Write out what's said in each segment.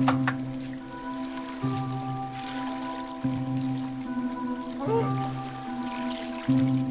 うん。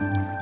う